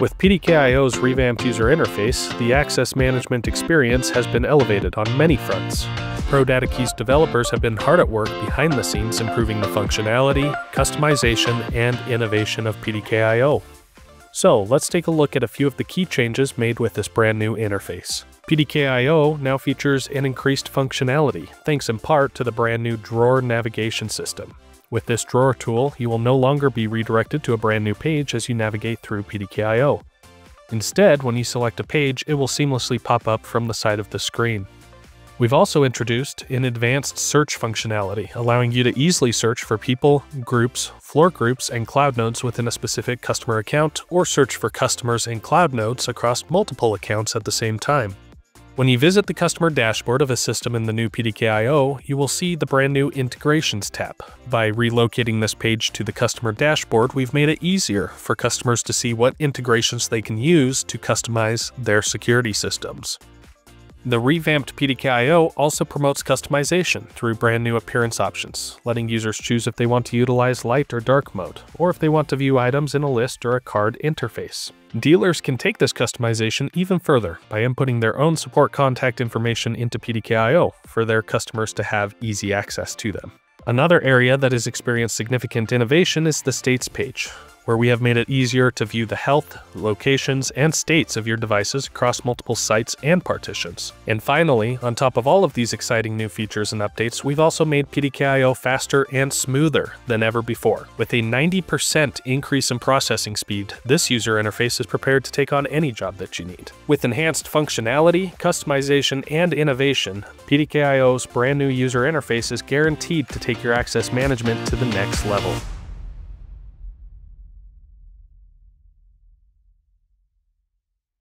With PDK.io's revamped user interface, the access management experience has been elevated on many fronts. ProdataKey's developers have been hard at work behind the scenes improving the functionality, customization, and innovation of PDK.io. So let's take a look at a few of the key changes made with this brand new interface. PDK.io now features an increased functionality, thanks in part to the brand new drawer navigation system. With this drawer tool, you will no longer be redirected to a brand new page as you navigate through PDK.io. Instead, when you select a page, it will seamlessly pop up from the side of the screen. We've also introduced an advanced search functionality, allowing you to easily search for people, groups, floor groups, and cloud nodes within a specific customer account, or search for customers and cloud nodes across multiple accounts at the same time. When you visit the customer dashboard of a system in the new PDK.io, you will see the brand new Integrations tab. By relocating this page to the customer dashboard, we've made it easier for customers to see what integrations they can use to customize their security systems. The revamped PDK.io also promotes customization through brand new appearance options, letting users choose if they want to utilize light or dark mode, or if they want to view items in a list or a card interface. Dealers can take this customization even further by inputting their own support contact information into PDK.io for their customers to have easy access to them. Another area that has experienced significant innovation is the States page, where we have made it easier to view the health, locations, and states of your devices across multiple sites and partitions. And finally, on top of all of these exciting new features and updates, we've also made PDK.io faster and smoother than ever before. With a 90% increase in processing speed, this user interface is prepared to take on any job that you need. With enhanced functionality, customization, and innovation, PDK.io's brand new user interface is guaranteed to take your access management to the next level.